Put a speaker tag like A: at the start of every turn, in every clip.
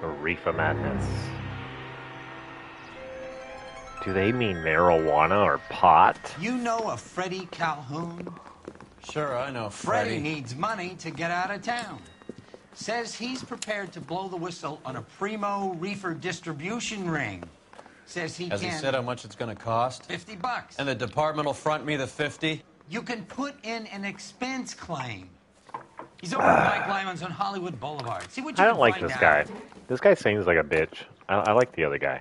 A: The reefer madness. Do they mean marijuana or pot?
B: You know a Freddie Calhoun?
C: Sure, I know
B: Freddie
C: Freddie.
B: needs money to get out of town. Says he's prepared to blow the whistle on a primo reefer distribution ring. Says he
C: Has
B: can.
C: he said how much it's going to cost?
B: 50 bucks.
C: And the department will front me the 50?
B: You can put in an expense claim. He's over at Mike Lyman's on Hollywood Boulevard. See what you
A: I
B: can
A: don't like this
B: out.
A: guy. This guy sings like a bitch. I, I like the other guy.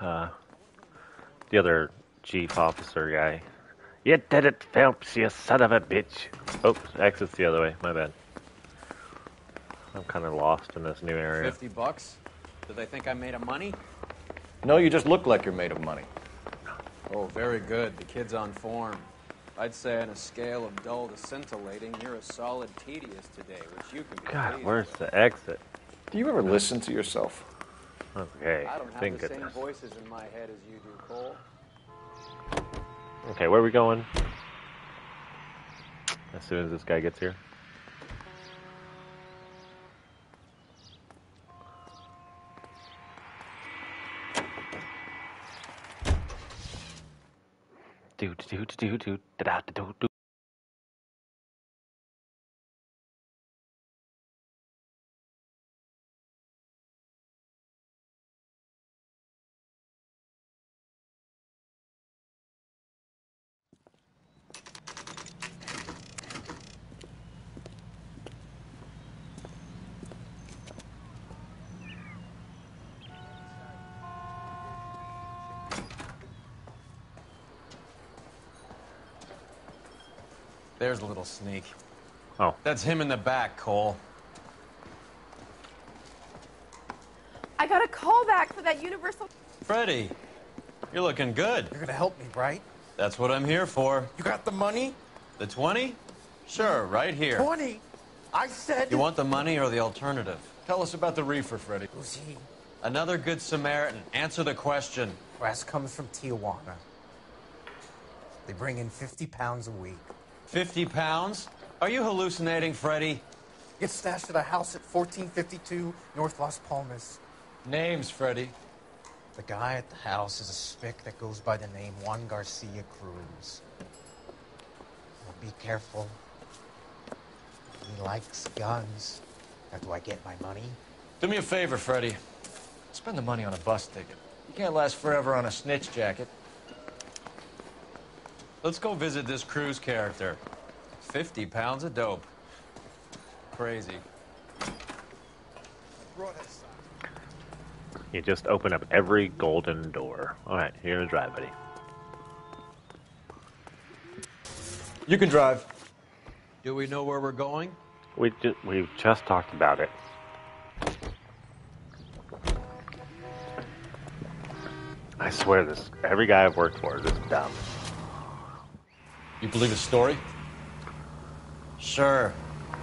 A: Uh, the other chief officer guy. You did it, Phelps, you son of a bitch. Oh, exit's the other way. My bad. I'm kind of lost in this new area.
C: 50 bucks? Do they think I'm made of money?
D: No, you just look like you're made of money.
C: Oh, very good. The kid's on form. I'd say on a scale of dull to scintillating, you're a solid tedious today, which you can be
A: God, where's
C: with.
A: the exit?
D: Do you ever listen to yourself?
A: Okay,
C: I don't have
A: thank
C: the same
A: goodness.
C: voices in my head as you do, Cole.
A: Okay, where are we going? As soon as this guy gets here. Do do do do do da da do do.
C: There's a little sneak.
A: Oh,
C: That's him in the back, Cole.
E: I got a call back for that Universal.
C: Freddy, you're looking good.
F: You're gonna help me, right?
C: That's what I'm here for.
F: You got the money?
C: The 20? Sure, right here.
F: 20. I said.
C: You want the money or the alternative?
D: Tell us about the reefer, Freddy.
F: Who's he?
C: Another good Samaritan. Answer the question.
F: Brass comes from Tijuana. They bring in 50 pounds a week.
C: 50 pounds? Are you hallucinating, Freddie?
F: Gets stashed at a house at 1452 North Las Palmas.
D: Names, Freddie.
F: The guy at the house is a spick that goes by the name Juan Garcia Cruz. Well, be careful. He likes guns. How do I get my money?
D: Do me a favor, Freddie. Spend the money on a bus ticket. You can't last forever on a snitch jacket.
C: Let's go visit this Cruz character. 50 pounds of dope. Crazy.
A: you just open up every golden door. All right, you're gonna drive, buddy.
D: You can drive.
C: Do we know where we're going?
A: We ju- we just talked about it. I swear this every guy I've worked for is just dumb.
D: You believe his story?
C: Sure.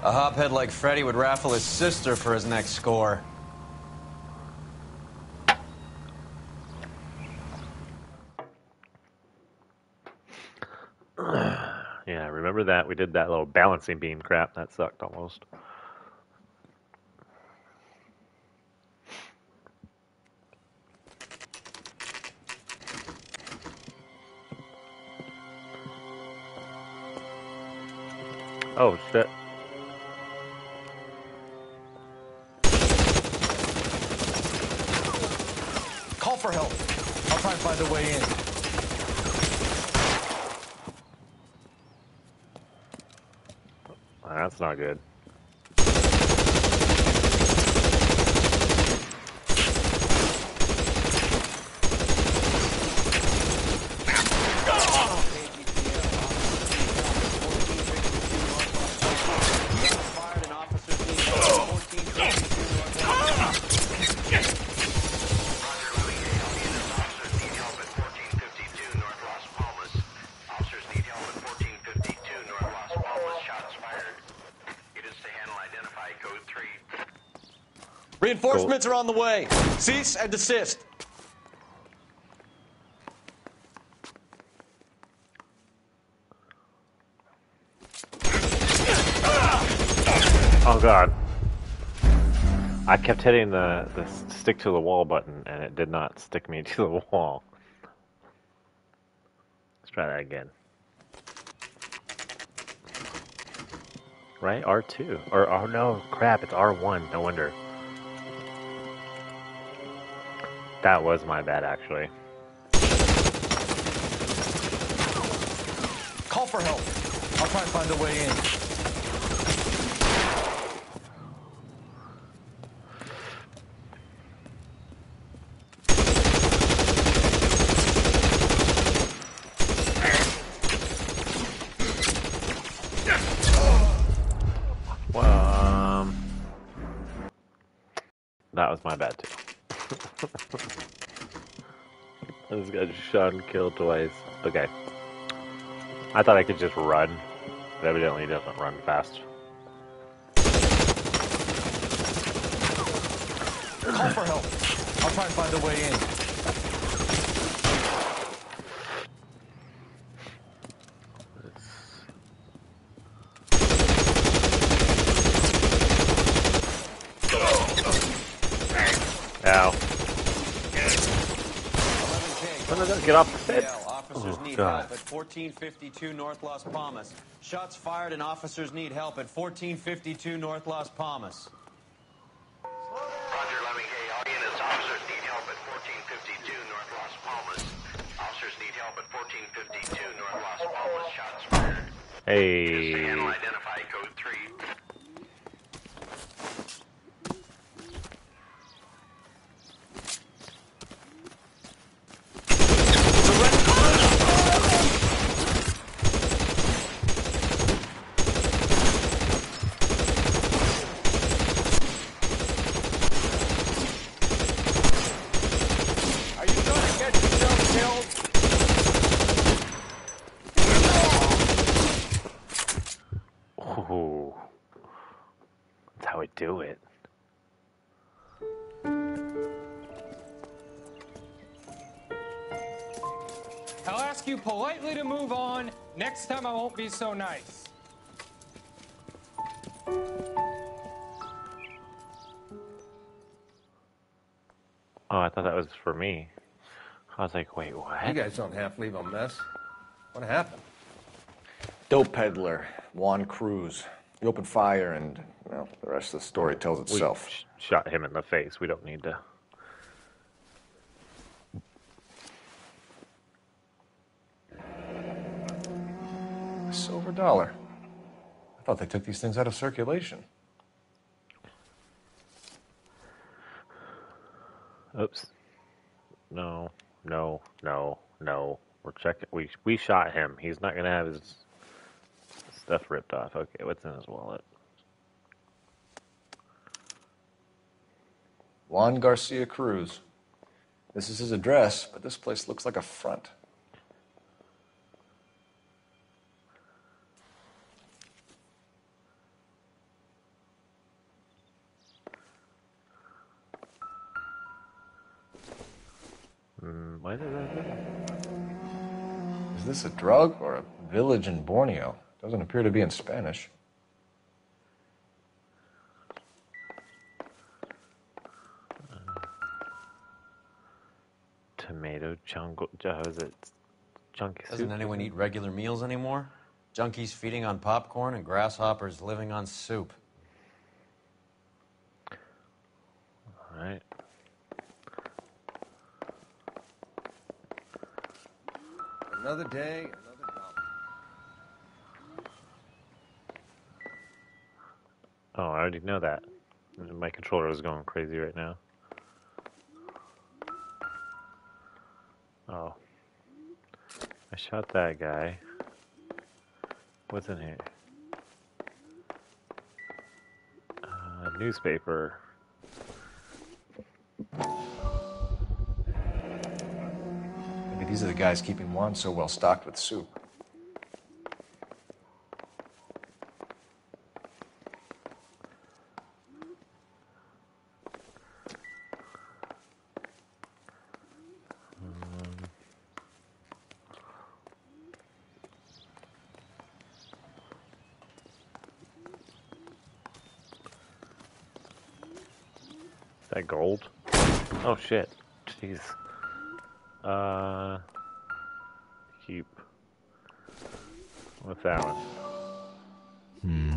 C: A hophead like Freddie would raffle his sister for his next score.
A: Yeah, remember that? We did that little balancing beam crap. That sucked almost. Oh shit.
D: Call for help. I'll try and find a way in.
A: That's not good.
D: Reinforcements are on the way. Cease and desist.
A: Oh god. I kept hitting the, the stick to the wall button and it did not stick me to the wall. Let's try that again. Right? R2. Or, oh no, crap, it's R1. No wonder. That was my bad, actually.
G: Call for help. I'll try and find a way in.
A: Just shot and killed twice. Okay. I thought I could just run, but evidently he doesn't run fast.
G: Call for help. I'll try and find a way in.
A: Ow.
C: 11K.
A: When did I get off the fence?
C: Yeah, Officers need
A: God.
C: help at 1452 North Las Palmas. Shots fired and officers need help at 1452 North Las Palmas.
H: Roger, 11K. All units, officers need help at 1452 North Las Palmas. Officers need help at 1452 North Las Palmas. Shots fired.
A: Hey.
I: Politely to move on. Next time I won't be so nice.
A: Oh, I thought that was for me. I was like, wait, what?
J: You guys don't half leave a mess. What happened?
D: Dope peddler, Juan Cruz. He opened fire, and well, the rest of the story tells
A: We
D: itself.
A: sh- shot him in the face. We don't need to.
D: A silver dollar. I thought they took these things out of circulation.
A: Oops. No, no, no, no. We're checking. We we shot him. He's not gonna have his stuff ripped off. Okay, what's in his wallet?
D: Juan Garcia Cruz. This is his address, but this place looks like a front.
A: Why did that?
D: Is this a drug or a village in Borneo? Doesn't appear to be in Spanish.
A: Tomato jungle. Uh, is it chunky
C: Doesn't
A: soup?
C: anyone eat regular meals anymore? Junkies feeding on popcorn and grasshoppers living on soup.
A: All right.
J: Another day, another dollar.
A: Oh, I already know that. My controller is going crazy right now. Oh. I shot that guy. What's in here? Uh, newspaper.
D: These are the guys keeping Juan so well stocked with soup.
A: Is that gold? Oh shit. Jeez. What's?
K: Hmm.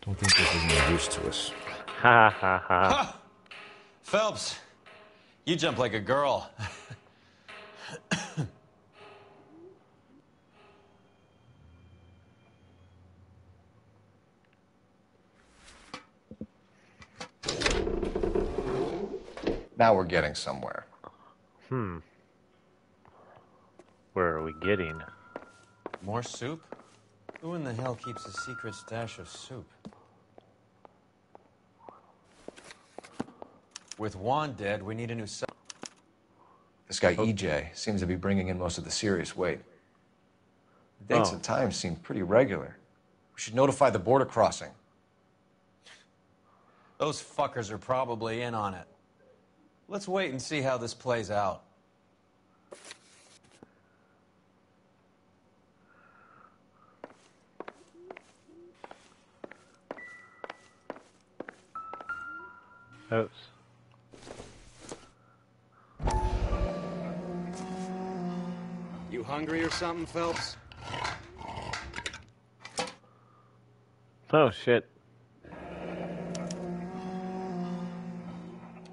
K: Don't think this is any use to us.
A: Ha ha ha.
C: Phelps, you jump like a girl.
D: Now we're getting somewhere.
A: Hmm. Where are we getting?
C: More soup? Who in the hell keeps a secret stash of soup? With Juan dead, we need a new cell.
D: This guy EJ seems to be bringing in most of the serious weight. The dates
C: Oh.
D: and times seem pretty regular. We should notify the border crossing.
C: Those fuckers are probably in on it. Let's wait and see how this plays out.
A: Oops.
C: You hungry or something, Phelps?
A: Oh shit.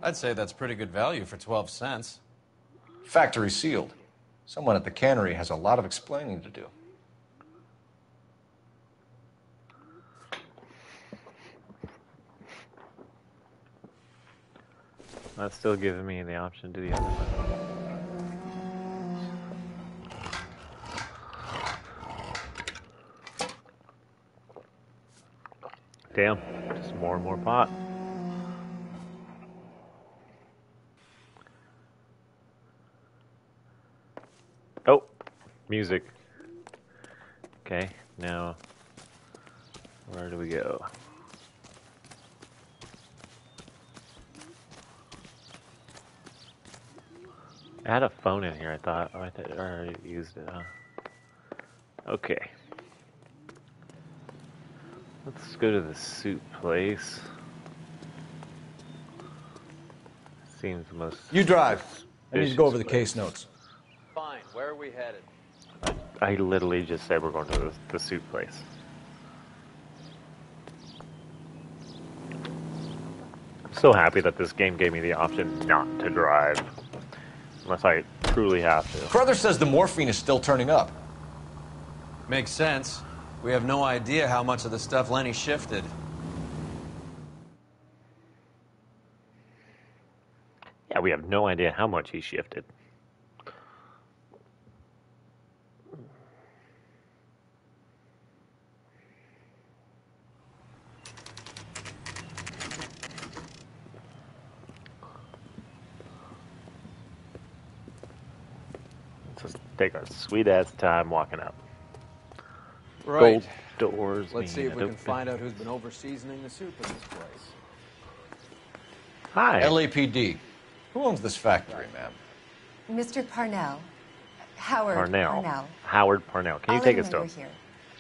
C: I'd say that's pretty good value for 12 cents.
D: Factory sealed. Someone at the cannery has a lot of explaining to do.
A: That's still giving me the option to do the other one. Damn, just more and more pot. Oh, music. Okay, now where do we go? I had a phone in here, I thought. Oh, I thought I already used it, huh? Okay. Let's go to the soup place. Seems the most.
D: You drive. I need to go over the
A: suspicious
D: case notes.
C: Fine, where are we headed?
A: place. I literally just said we're going to the, the soup place. I'm so happy that this game gave me the option not to drive. Unless I truly have to.
D: Brother says the morphine is still turning up.
C: Makes sense. We have no idea how much of the stuff Lenny shifted.
A: Yeah, we have no idea how much he shifted. Let's just take our sweet ass time walking up.
C: Right.
A: Gold doors.
C: Let's see if we can find out who's been over seasoning the soup in this place.
A: Hi.
D: LAPD. Who owns this factory, ma'am?
L: Mr. Parnell. Howard
A: Parnell.
L: Parnell.
A: Howard Parnell. Can you
L: I'll
A: take
L: let
A: us
L: him
A: to him?
L: here.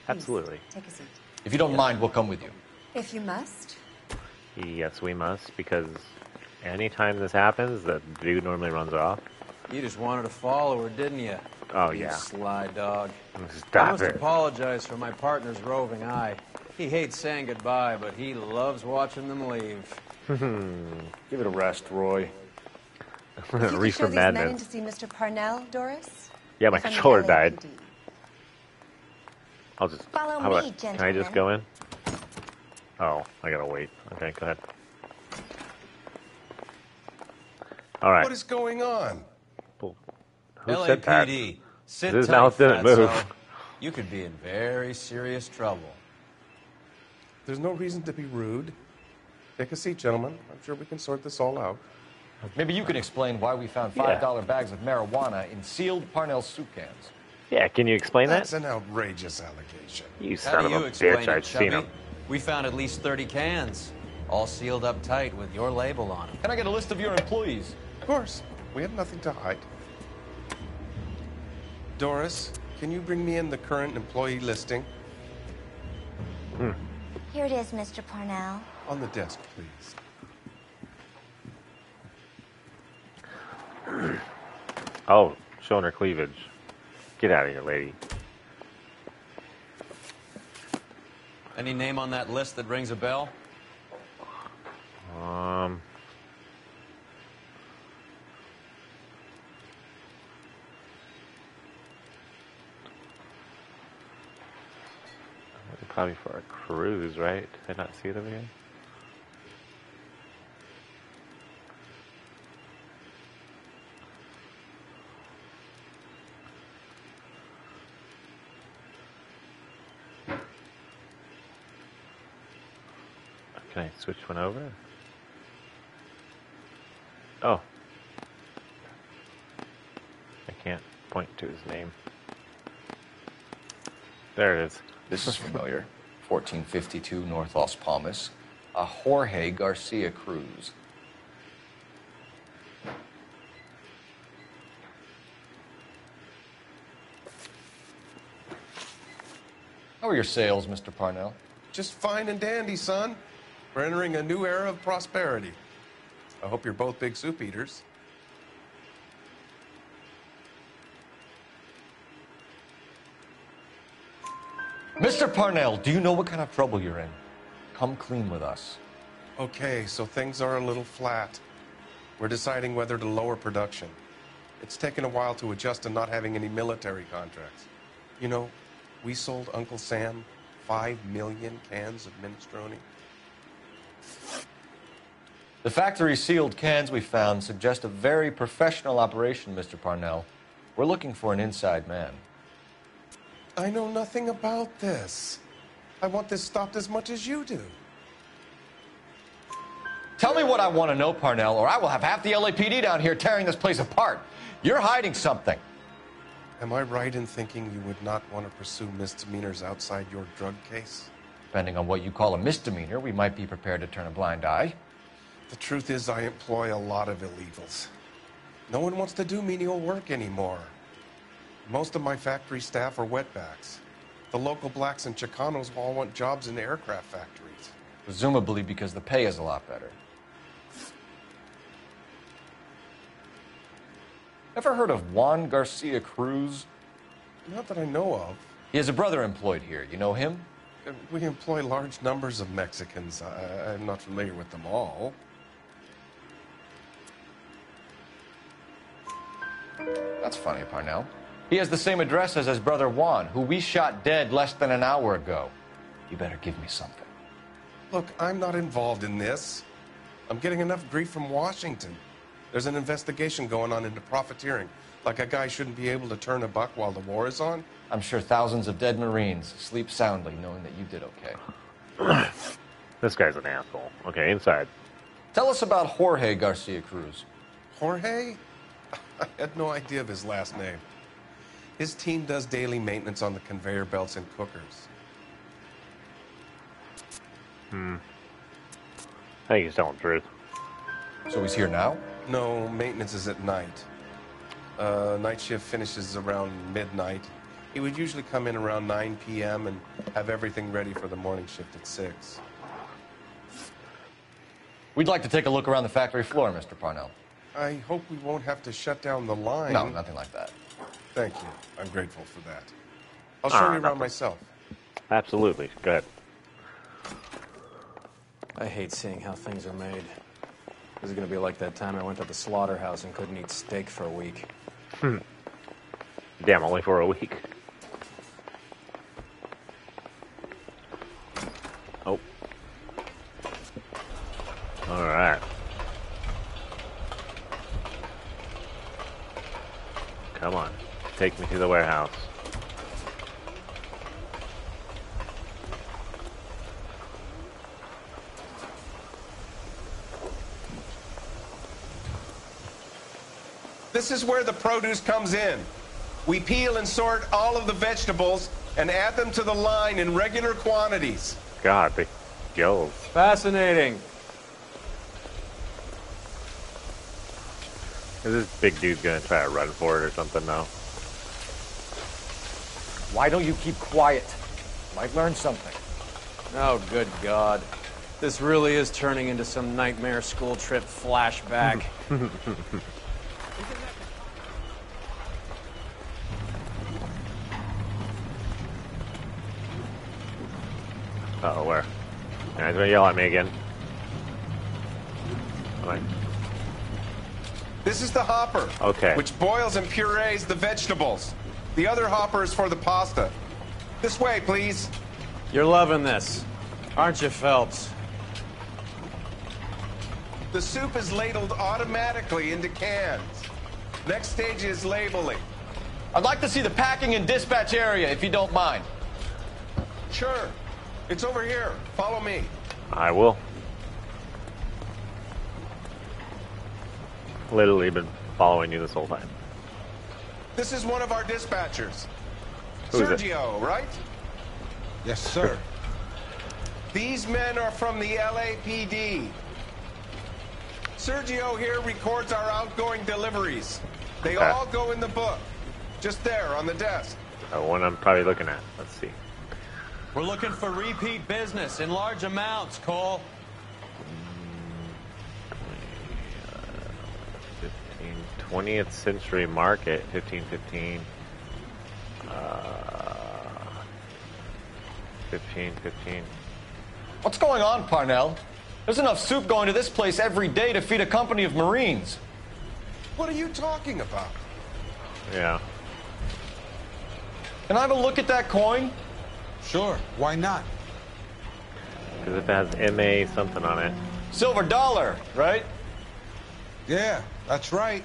A: Absolutely.
L: Take a seat.
D: If you don't mind, we'll come with you.
L: If you must.
A: Yes, we must, because anytime this happens, the dude normally runs off.
C: You just wanted a follower, didn't you?
A: Oh,
C: You
A: yeah.
C: sly dog. I must
A: it.
C: apologize for my partner's roving eye. He hates saying goodbye, but he loves watching them leave. Hmm.
D: Give it a rest, Roy.
L: If you could these men
A: madness.
L: to see Mr. Parnell, Doris.
A: Yeah, my
L: from
A: controller died. I'll just.
L: Follow
A: how
L: me,
A: about, Can I just go in? Oh, I gotta wait. Okay, go ahead. All right.
M: What is going on?
A: Who said that?
C: LAPD, sit
A: His
C: tight,
A: mouth didn't
C: fatso.
A: move.
C: You could be in very serious trouble.
M: There's no reason to be rude. Take a seat, gentlemen. I'm sure we can sort this all out.
D: Maybe you can explain why we found $5 bags of marijuana in sealed Parnell soup cans.
A: Yeah, can you explain
M: That's
A: that?
M: That's an outrageous allegation.
A: You
C: How
A: son of
C: you
A: a bitch!
C: it,
A: I've seen
C: Chubby?
A: him.
C: We found at least 30 cans, all sealed up tight with your label on them.
D: Can I get a list of your employees?
M: Of course. We have nothing to hide. Doris, can you bring me in the current employee listing?
N: Here it is, Mr. Parnell.
M: On the desk, please.
A: Oh, showing her cleavage. Get out of here, lady.
C: Any name on that list that rings a bell?
A: Um. Probably for a Cruz, right? Did I not see them again? Can I switch one over? Oh. I can't point to his name. There it is.
J: This is familiar. 1452 North Las Palmas. A Jorge Garcia Cruz.
D: How are your sales, Mr. Parnell?
M: Just fine and dandy, son. We're entering a new era of prosperity. I hope you're both big soup eaters.
D: Mr. Parnell, do you know what kind of trouble you're in? Come clean with us.
M: Okay, so things are a little flat. We're deciding whether to lower production. It's taken a while to adjust to not having any military contracts. You know, we sold Uncle Sam five million cans of minestrone.
D: The factory sealed cans we found suggest a very professional operation, Mr. Parnell. We're looking for an inside man.
M: I know nothing about this. I want this stopped as much as you do.
D: Tell me what I want to know, Parnell, or I will have half the LAPD down here tearing this place apart. You're hiding something.
M: Am I right in thinking you would not want to pursue misdemeanors outside your drug case?
D: Depending on what you call a misdemeanor, we might be prepared to turn a blind eye.
M: The truth is, I employ a lot of illegals. No one wants to do menial work anymore. Most of my factory staff are wetbacks. The local blacks and Chicanos all want jobs in the aircraft factories.
D: Presumably because the pay is a lot better. Ever heard of Juan Garcia Cruz?
M: Not that I know of.
D: He has a brother employed here. You know him?
M: Uh, We employ large numbers of Mexicans. I, I'm not familiar with them all.
D: That's funny, Parnell. He has the same address as his brother Juan, who we shot dead less than an hour ago. You better give me something.
M: Look, I'm not involved in this. I'm getting enough grief from Washington. There's an investigation going on into profiteering. Like a guy shouldn't be able to turn a buck while the war is on.
D: I'm sure thousands of dead Marines sleep soundly knowing that you did okay.
A: This guy's an asshole. Okay, inside.
D: Tell us about Jorge Garcia Cruz.
M: Jorge? I had no idea of his last name. His team does daily maintenance on the conveyor belts and cookers.
A: Hmm. I think he's telling the truth.
D: So he's here now?
M: No, maintenance is at night. Uh, night shift finishes around midnight. He would usually come in around 9 p.m. and have everything ready for the morning shift at 6.
D: We'd like to take a look around the factory floor, Mr. Parnell.
M: I hope we won't have to shut down the line.
D: No, nothing like that.
M: Thank you. I'm grateful for that. I'll show
A: Ah,
M: you around myself.
A: Absolutely. Go ahead.
C: I hate seeing how things are made. This is gonna be like that time I went to the slaughterhouse and couldn't eat steak for a week.
A: Hmm. Damn, only for a week. Oh. Alright. Come on. Take me to the warehouse.
M: This is where the produce comes in. We peel and sort all of the vegetables and add them to the line in regular quantities.
A: God, the gills.
C: Fascinating.
A: Is this big dude gonna try to run for it or something now?
D: Why don't you keep quiet? Might learn something.
C: Oh, good God. This really is turning into some nightmare school trip flashback.
A: Uh-oh, where? Yeah, he's gonna yell at me again.
M: This is the hopper.
A: Okay.
M: Which boils and purees the vegetables. The other hopper is for the pasta. This way, please.
C: You're loving this, aren't you, Phelps?
M: The soup is ladled automatically into cans. Next stage is labeling.
D: I'd like to see the packing and dispatch area, if you don't mind.
M: Sure. It's over here. Follow me.
A: I will. Literally been following you this whole time.
M: This is one of our dispatchers.
A: Who is it?
M: Sergio, right?
O: Yes, sir.
M: These men are from the LAPD. Sergio here records our outgoing deliveries. They
A: Okay.
M: all go in the book. Just there on the desk.
A: The one I'm probably looking at. Let's see.
C: We're looking for repeat business in large amounts, Cole.
A: 15, 20th century market, 1515. Uh, 15, 15.
D: What's going on, Parnell? There's enough soup going to this place every day to feed a company of Marines.
M: What are you talking about?
A: Yeah.
D: Can I have a look at that coin?
O: Sure. Why not?
A: Because it has MA something on it.
D: Silver dollar, right?
O: Yeah, that's right.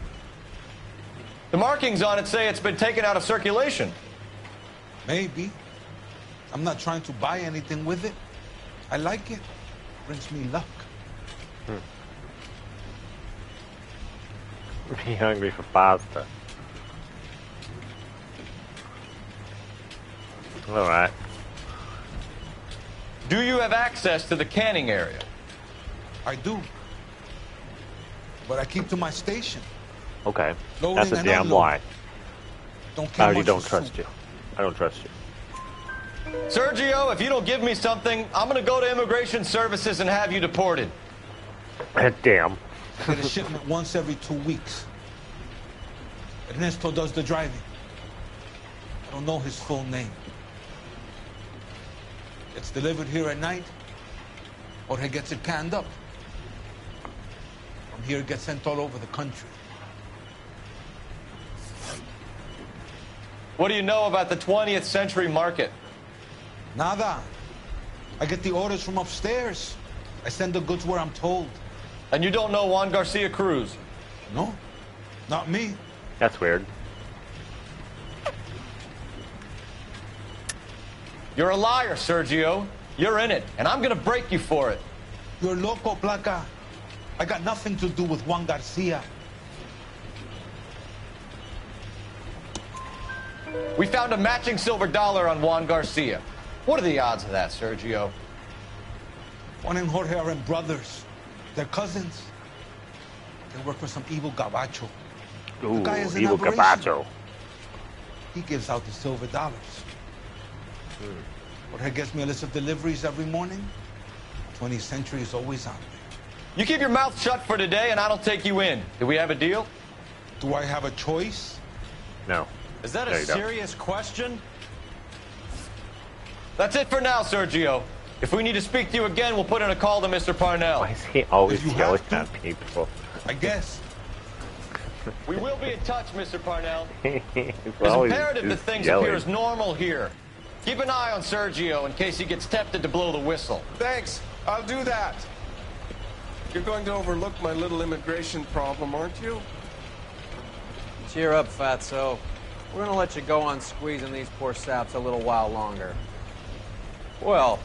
D: The markings on it say it's been taken out of circulation.
O: Maybe. I'm not trying to buy anything with it. I like it. Brings me luck. Hmm.
A: Be hungry for pasta. Alright.
D: Do you have access to the canning area?
O: I do. But I keep to my station.
A: Okay. That's a damn lie.
O: Don't
A: I already don't trust you. I don't trust you.
D: Sergio, if you don't give me something, I'm going to go to Immigration Services and have you deported.
A: Damn.
O: I get a shipment once every two weeks. Ernesto does the driving. I don't know his full name. It's delivered here at night, or he gets it canned up. From here, it gets sent all over the country.
D: What do you know about the 20th century market?
O: Nada. I get the orders from upstairs. I send the goods where I'm told.
D: And you don't know Juan Garcia Cruz?
O: No, not me.
A: That's weird.
D: You're a liar, Sergio. You're in it, and I'm going to break you for it.
O: You're loco, Placa. I got nothing to do with Juan Garcia.
D: We found a matching silver dollar on Juan Garcia. What are the odds of that, Sergio?
O: Juan and Jorge are brothers. They're cousins. They work for some evil gabacho.
A: Ooh,
O: guy is
A: evil
O: aberration.
A: gabacho.
O: He gives out the silver dollars. Hmm. Jorge gets me a list of deliveries every morning. 20th century is always on there.
D: You keep your mouth shut for today, and I don't take you in. Do we have a deal?
O: Do I have a choice?
A: No.
C: Is that
A: There
C: a
A: you go.
C: serious question?
D: That's it for now, Sergio. If we need to speak to you again, we'll put in a call to Mr. Parnell.
A: Why is he always yelling at people?
O: I guess.
D: We will be in touch, Mr. Parnell.
A: He's
D: It's imperative that things
A: yelling.
D: appear as normal here. Keep an eye on Sergio in case he gets tempted to blow the whistle.
M: Thanks. I'll do that. You're going to overlook my little immigration problem, aren't you?
C: Cheer up, Fatso. We're gonna let you go on squeezing these poor saps a little while longer. Well,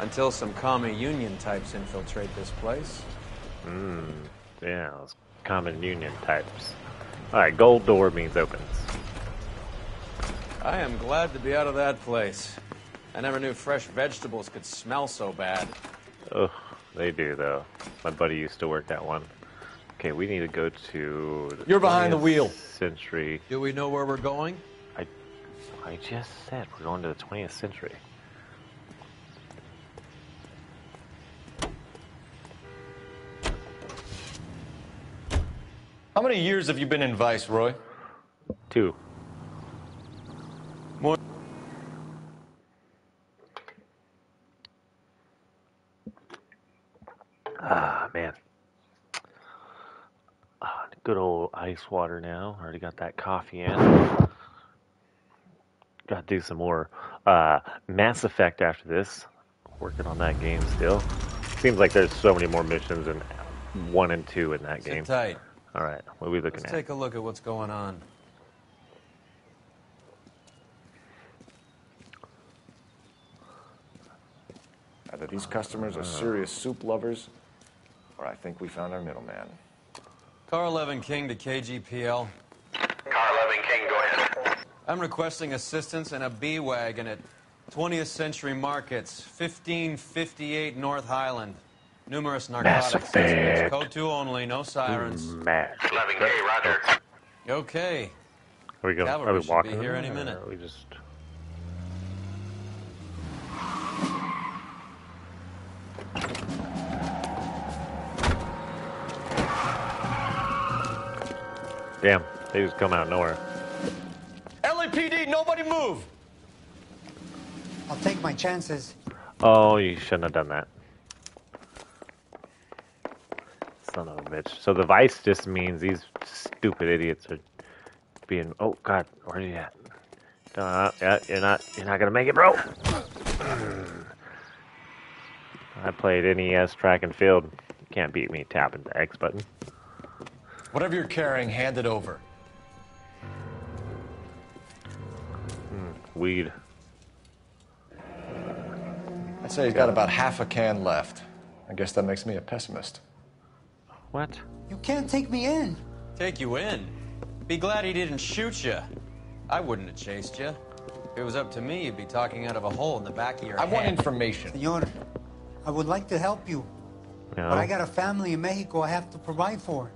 C: until some commie union types infiltrate this place.
A: Hmm. yeah, those common union types. Alright, gold door means opens.
C: I am glad to be out of that place. I never knew fresh vegetables could smell so bad.
A: Ugh, they do though. My buddy used to work at one. Okay, we need to go to. The
D: You're behind the wheel.
A: Century.
C: Do we know where we're going?
A: I, I just said we're going to the 20th century.
D: How many years have you been in Vice, Roy?
A: Two. Ah, man. Ah, good old ice water now. Already got that coffee in. Got to do some more uh, Mass Effect after this. Working on that game still. Seems like there's so many more missions in one and two in that
C: Sit
A: game.
C: tight.
A: All right, what are we looking at?
C: Let's
A: at?
C: take a look at what's going on.
J: Either these customers are serious soup lovers, or I think we found our middleman.
C: Car 11 King to KGPL.
H: Car 11 King, go ahead.
C: I'm requesting assistance in a B wagon at 20th Century Markets, 1558 North Highland. Numerous narcotics
A: Mass
C: suspects.
A: Effect.
C: Code 2 only, no sirens.
A: Mm, mass.
H: 11K, roger.
C: Okay.
A: Are we going? Are we
C: should be
A: walking?
C: here
A: in,
C: any
A: or
C: minute.
A: are we just. Damn, they just come out of nowhere.
D: LAPD, nobody move!
F: I'll take my chances.
A: Oh, you shouldn't have done that. Son of a bitch. So the vice just means these stupid idiots are being. Oh God, where are you at? Uh, yeah, you're not. You're not gonna make it, bro. I played NES track and field. You can't beat me tapping the X button.
D: Whatever you're carrying, hand it over.
A: Hmm, weed.
J: I'd say he's got about half a can left. I guess that makes me a pessimist.
A: What?
F: You can't take me in.
C: Take you in. Be glad he didn't shoot you. I wouldn't have chased you. If it was up to me, you'd be talking out of a hole in the back of your
D: I
C: head.
D: I want information.
F: Senor, I would like to help you,
A: You
F: but I got a family in Mexico I have to provide for.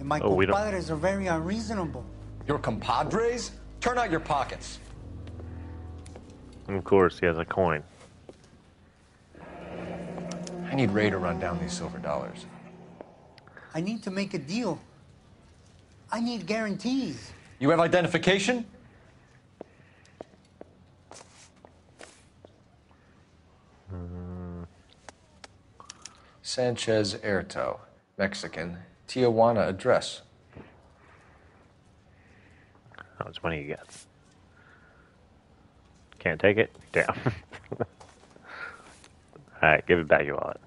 F: And my
A: Oh,
F: compadres are very unreasonable.
D: Your compadres? Turn out your pockets.
A: And of course, he has a coin.
J: I need Ray to run down these silver dollars.
F: I need to make a deal. I need guarantees.
D: You have identification? Hmm.
J: Sanchez Erto, Mexican, Tijuana address.
A: How much money you got? Can't take it? Damn. Alright, give it back your wallet.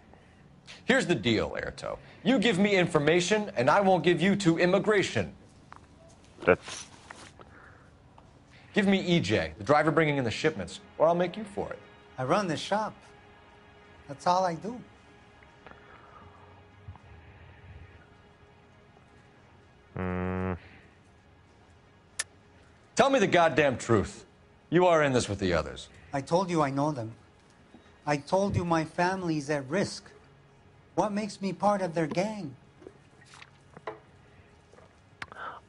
D: Here's the deal, Erto. You give me information, and I won't give you to immigration.
A: That's
D: Give me EJ, the driver bringing in the shipments, or I'll make you for it.
F: I run the shop. That's all I do.
D: Tell me the goddamn truth. You are in this with the others.
F: I told you I know them. I told you my family is at risk. What makes me part of their gang?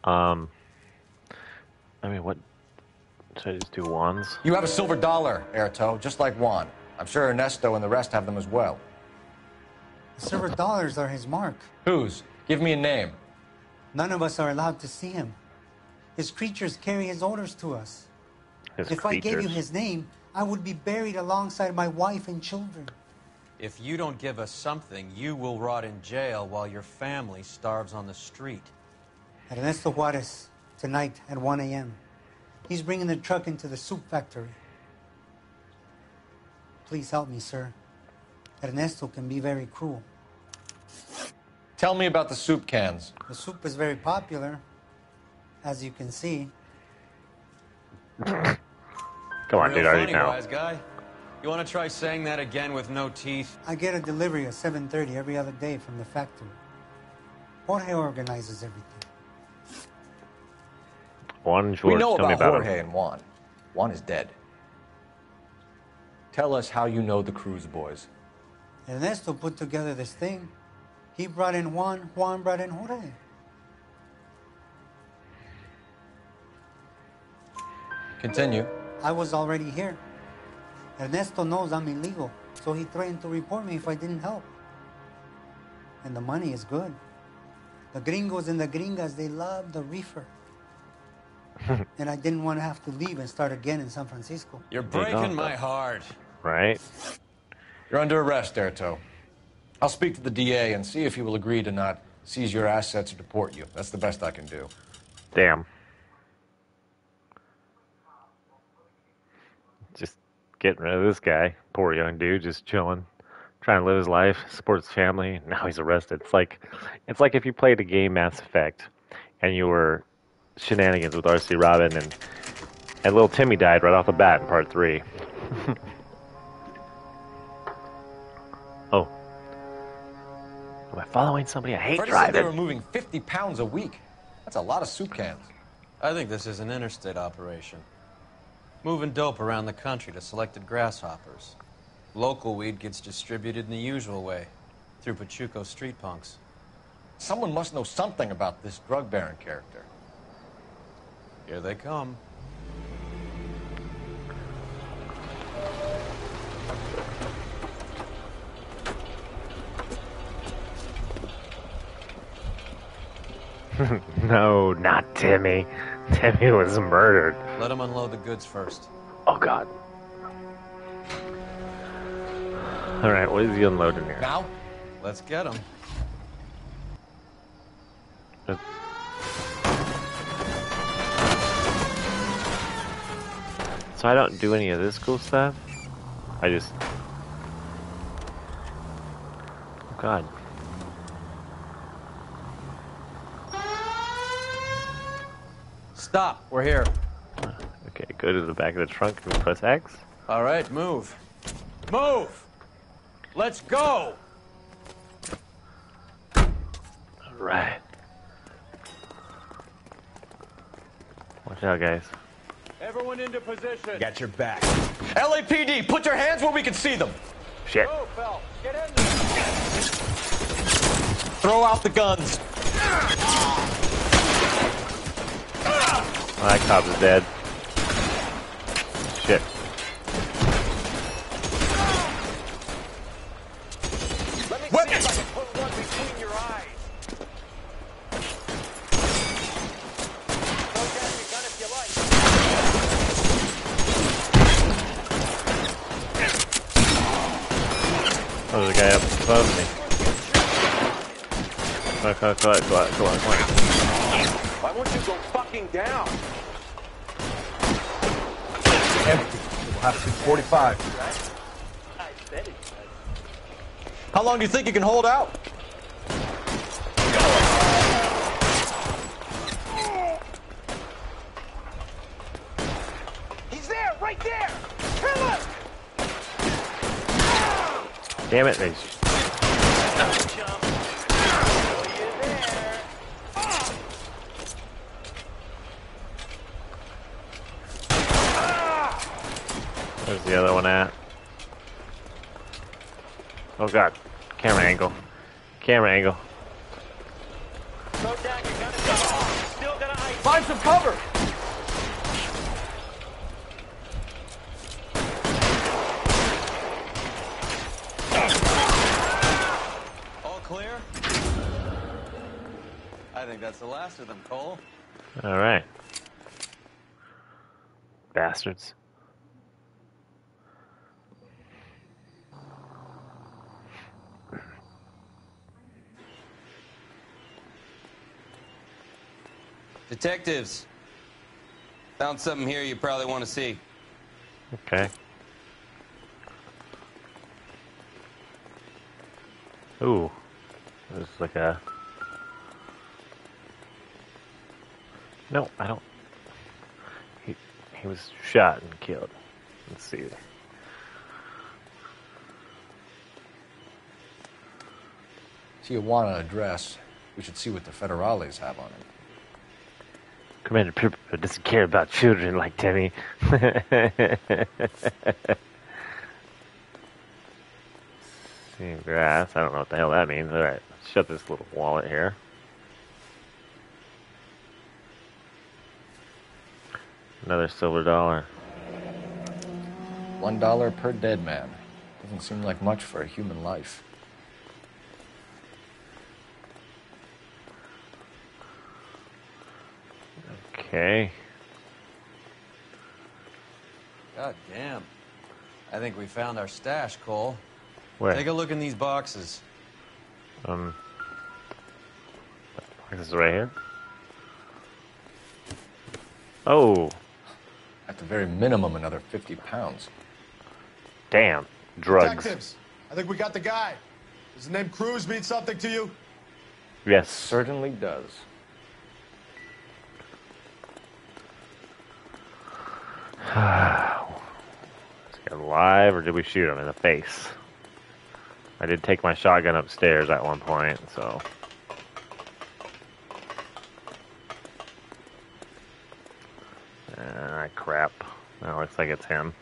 A: um I mean what should I just do wands?
D: You have a silver dollar, Erto, just like Juan. I'm sure Ernesto and the rest have them as well.
F: The silver dollars are his mark.
D: Whose? Give me a name.
F: None of us are allowed to see him. His creatures carry his orders to us.
A: His
F: if I gave you his name, I would be buried alongside my wife and children.
C: If you don't give us something, you will rot in jail while your family starves on the street.
F: Ernesto Juarez, tonight at 1 a.m. He's bringing the truck into the soup factory. Please help me, sir. Ernesto can be very cruel.
D: Tell me about the soup cans.
F: The soup is very popular, as you can see.
A: Come on,
C: Real
A: dude, I already
C: funny,
A: know.
C: wise guy. You want to try saying that again with no teeth?
F: I get a delivery at 7:30 every other day from the factory. Jorge organizes everything.
A: Juan George, we
D: know
A: tell me
D: about
A: about
D: Jorge
A: him.
D: and Juan. Juan is dead. Tell us how you know the Cruz boys.
F: Ernesto put together this thing. He brought in Juan, Juan brought in Jorge.
D: Continue.
F: I was already here. Ernesto knows I'm illegal, so he threatened to report me if I didn't help. And the money is good. The gringos and the gringas, they love the reefer. and I didn't want to have to leave and start again in San Francisco.
C: You're breaking my heart.
A: Right?
D: You're under arrest, Erto. I'll speak to the DA and see if he will agree to not seize your assets or deport you. That's the best I can do.
A: Damn. Just getting rid of this guy. Poor young dude, just chilling, trying to live his life, support his family. Now he's arrested. It's like, it's like if you played a game Mass Effect, and you were shenanigans with RC Robin, and and little Timmy died right off the bat in part three. oh. Am I following somebody? I hate
D: Freddie said they were moving 50 pounds a week. That's a lot of soup cans.
C: I think this is an interstate operation. Moving dope around the country to selected grasshoppers. Local weed gets distributed in the usual way, through Pachuco street punks.
D: Someone must know something about this drug baron character.
C: Here they come.
A: no, not Timmy. Timmy was murdered.
C: Let him unload the goods first.
A: Oh God. All right, what is he unloading here?
D: Now?
C: Let's get them.
A: So I don't do any of this cool stuff. I just. Oh God.
C: Stop. We're here.
A: Okay, go to the back of the trunk and press X.
C: All right, move. Move! Let's go!
A: All right. Watch out, guys.
C: Everyone into position.
D: Got your back. LAPD, put your hands where we can see them.
A: Shit.
C: Move, Phelps. Get in there.
D: Throw out the guns.
A: Oh, that cop is dead. Shit.
H: Let me see if I can put one between your eyes. Throw down your gun if you like.
A: Oh, there's a guy up above me. Come on, come on, come on, come on, come on, come on.
H: Why won't you go fucking down?
D: Empty. We'll have to 45.
H: I bet it
D: How long do you think you can hold out?
H: He's there, right there! Kill him!
A: Damn it, they Where's the other one at? Oh god. Camera angle. Camera angle.
H: Throw down your gun if you like. Still gonna ice.
D: Find some cover.
C: All clear? I think that's the last of them, Cole.
A: Alright. Bastards.
P: Detectives, found something here you probably want to see.
A: Okay. Ooh. There's like a. No, I don't. He, he was shot and killed. Let's see.
D: See a wanted address. We should see what the federales have on it.
A: Commander Pippa uh, doesn't care about children like Timmy. See grass. I don't know what the hell that means. Alright, shut this little wallet here. Another silver dollar.
D: One dollar per dead man. Doesn't seem like much for a human life.
A: Okay.
C: God damn. I think we found our stash, Cole.
A: Where?
C: Take a look in these boxes.
A: Um, this is right here. Oh,
D: At the very minimum, another 50 pounds.
A: damn, drugs.
Q: Detectives, I think we got the guy. Does the name Cruz mean something to you?
A: Yes.
D: Certainly does.
A: Is he alive or did we shoot him in the face? I did take my shotgun upstairs at one point, so. Ah, crap. That looks like it's him.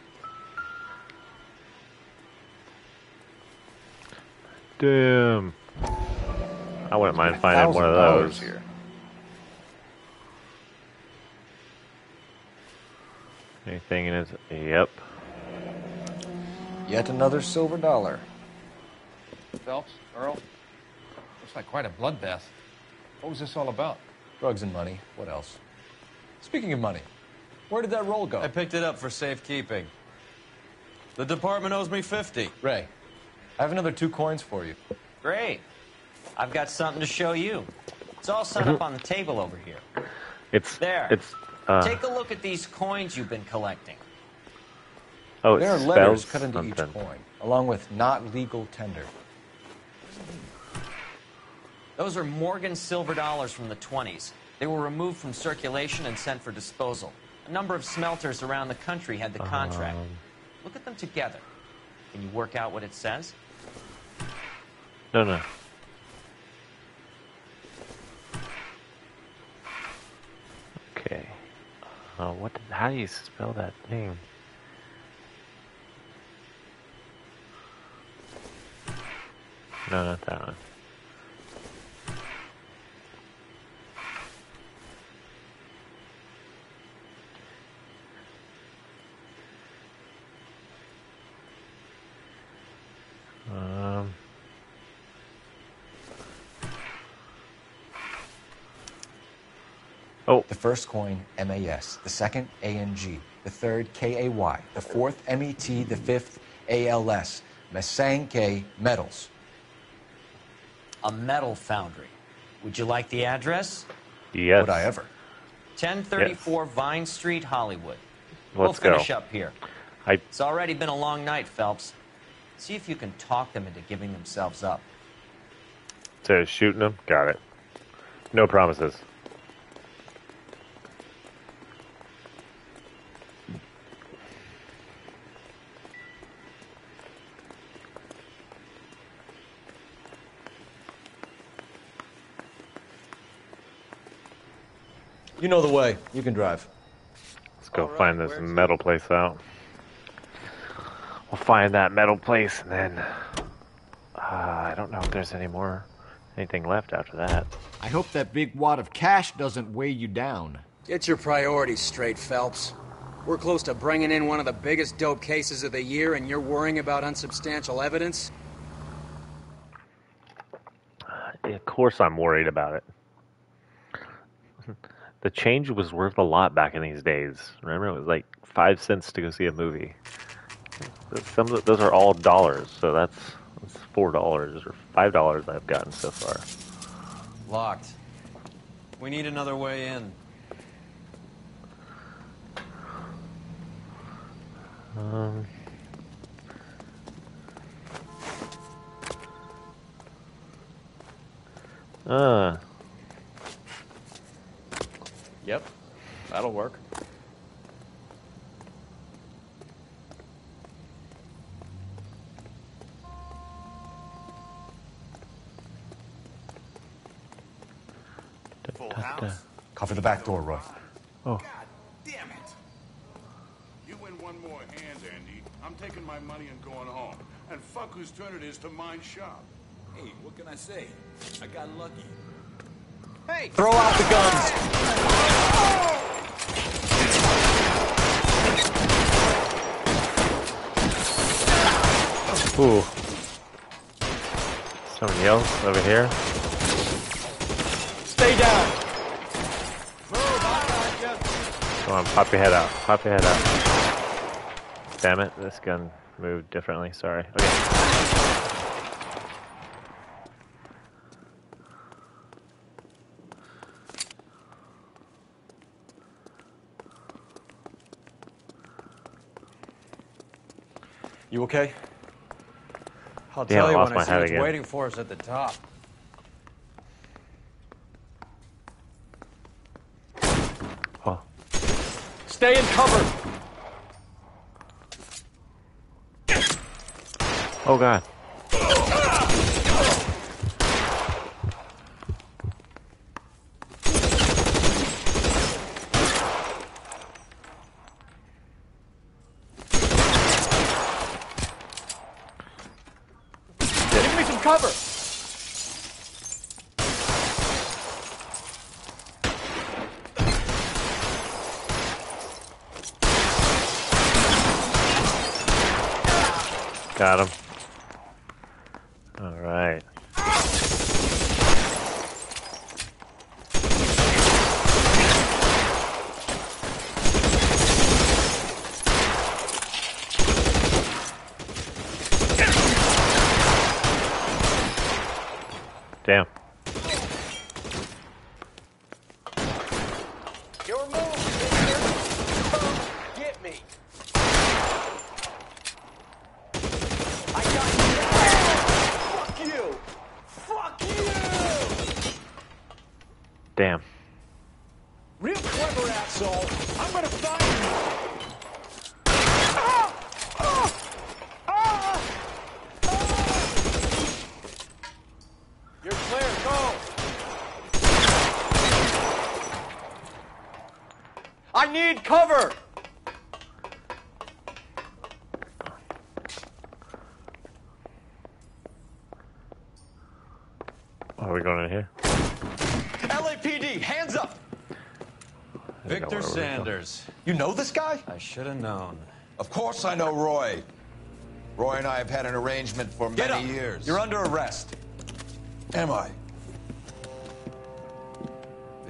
A: Damn. I wouldn't mind finding one of those.
D: here.
A: Anything in his. Yep.
D: Yet another silver dollar.
J: Phelps, Earle, looks like quite a bloodbath. What was this all about?
D: Drugs and money. What else? Speaking of money, where did that roll go?
C: I picked it up for safekeeping. The department owes me 50.
D: Ray, I have another two coins for you.
R: Great. I've got something to show you. It's all set up on the table over here.
A: It's.
R: There.
A: It's. Uh,
R: Take a look at these coins you've been collecting.
A: oh,
D: there are letters cut into
A: something.
D: each coin, along with not legal tender.
R: Those are Morgan silver dollars from the 20s. They were removed from circulation and sent for disposal. A number of smelters around the country had the contract.
A: Um.
R: Look at them together. Can you work out what it says?
A: No, no. Okay. Uh, what? Did, how do you spell that thing? No, not that one. Oh.
D: The first coin, MAS. The second, ANG. The third, KAY. The fourth, MET. The fifth, ALS. Masanke Metals.
R: A metal foundry. Would you like the address?
A: Yes.
D: Would I ever?
R: 1034 Vine Street, Hollywood.
A: Let's
R: we'll finish
A: go.
R: up here.
A: I
R: It's already been a long night, Phelps. See if you can talk them into giving themselves up.
A: says shooting them? Got it. No promises.
D: You know the way. You can drive.
A: Let's go find this metal place out. We'll find that metal place and then. Uh, I don't know if there's any more. Anything left after that.
S: I hope that big wad of cash doesn't weigh you down.
B: Get your priorities straight, Phelps. We're close to bringing in one of the biggest dope cases of the year, and you're worrying about unsubstantial evidence?
A: Of course, I'm worried about it. The change was worth a lot back in these days. Remember, it was like five cents to go see a movie. Some of those are all dollars, so that's, that's four dollars or five dollars I've gotten so far.
C: Locked. We need another way in.
A: Um, uh,
D: Yep. That'll work.
T: Full house.
D: Cover the back door, Roy.
A: Oh.
T: God Damn it! You win one more hand, Andy. I'm taking my money and going home. And fuck whose turn it is to mind shop.
U: Hey, what can I say? I got lucky.
B: Hey!
C: Throw out the guns!
A: ooh. Somebody else over here.
C: Stay down!
A: Come on, pop your head out. Pop your head out. Damn it, this gun moved differently. Sorry. Okay.
D: You okay? I'll
A: Damn,
D: tell you
A: lost
D: when I see
A: hat
D: what's
A: again.
D: waiting for us at the top.
A: Oh.
D: Stay in cover.
A: Oh god.
D: Give me some cover.
A: Got him. All right. Damn.
V: Your move, mister. Come get me. I got you. Fuck you. Fuck you.
A: Damn.
V: Real clever asshole. I'm gonna find you. Ah! Ah! Ah! Ah! You're clear. Go.
D: I need cover.
A: Are we going in here?
D: LAPD, hands up.
C: Victor
A: where we're
C: Sanders.
D: You know this guy?
C: I should have known.
W: Of course I know Roy. Roy and I have had an arrangement for
D: Get
W: many
D: up.
W: years.
D: You're under arrest.
W: Am I?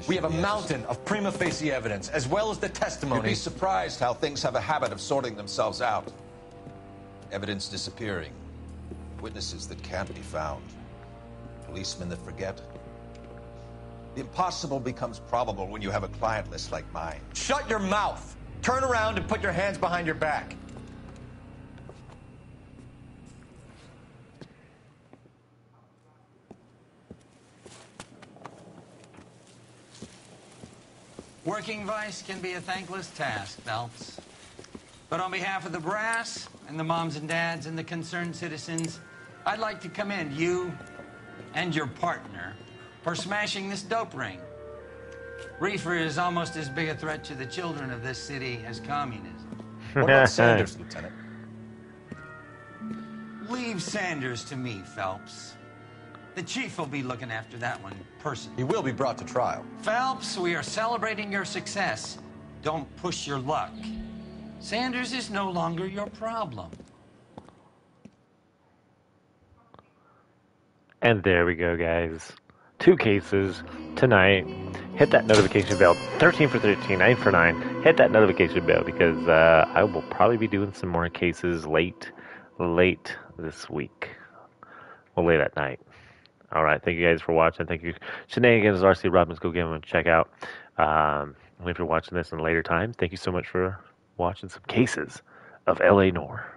D: We have a mountain of prima facie evidence, as well as the testimony.
W: You'd be surprised how things have a habit of sorting themselves out. Evidence disappearing. Witnesses that can't be found. Policemen that forget. The impossible becomes probable when you have a client list like mine.
D: Shut your mouth. Turn around and put your hands behind your back.
B: Working vice can be a thankless task, Phelps. But on behalf of the brass and the moms and dads and the concerned citizens, I'd like to commend you and your partner for smashing this dope ring. Reefer is almost as big a threat to the children of this city as communism.
W: What about Sanders, Lieutenant?
B: Leave Sanders to me, Phelps. The chief will be looking after that one personally.
D: He will be brought to trial.
B: Phelps, we are celebrating your success. Don't push your luck. Sanders is no longer your problem.
A: And there we go, guys. Two cases tonight. Hit that notification bell. 13 for 13, 9 for 9. Hit that notification bell because uh, I will probably be doing some more cases late, late this week. Well, late at night. All right. Thank you guys for watching. Thank you. Shenanigans, RC Robbins. Go give them a check out. Um, if you're watching this in later time, thank you so much for watching some cases of LA Noire.